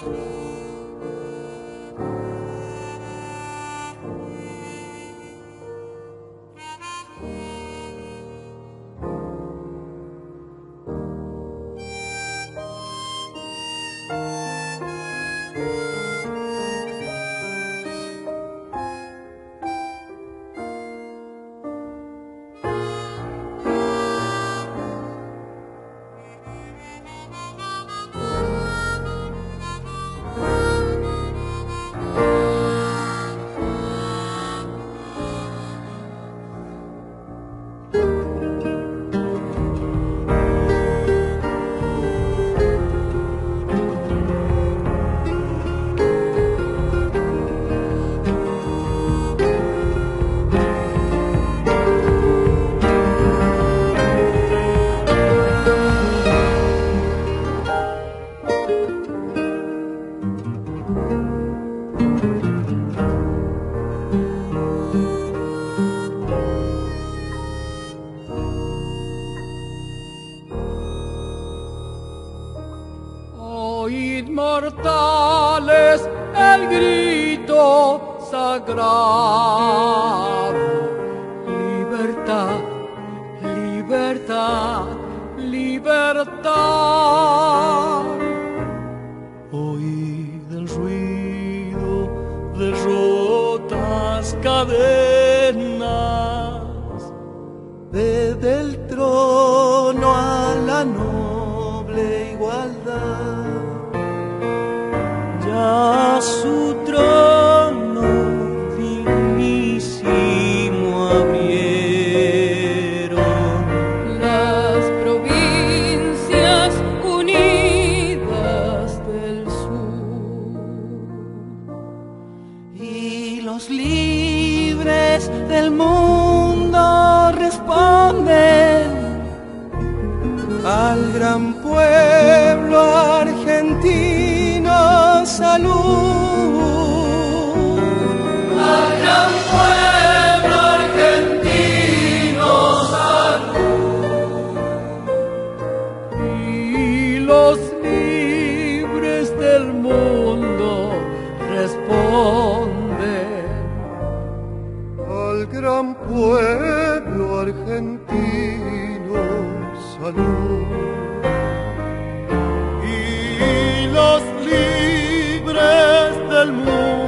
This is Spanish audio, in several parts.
Bye. inmortales el grito sagrado. Libertad, libertad, libertad. Oíd el ruido de rotas cadenas, desde el trono a la noche los libres del mundo responden al gran pueblo argentino salud. Argentino salud. Y los libres del mundo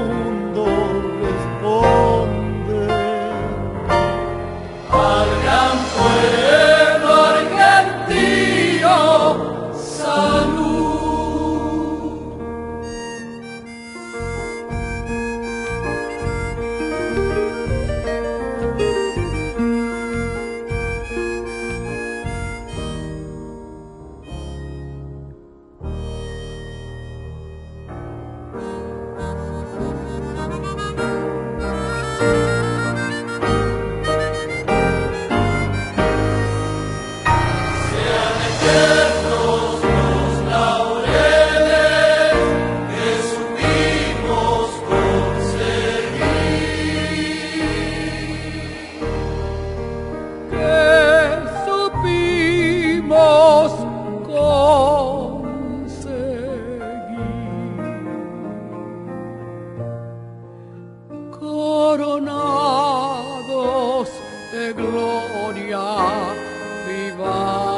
Coronados de gloria, vivamos.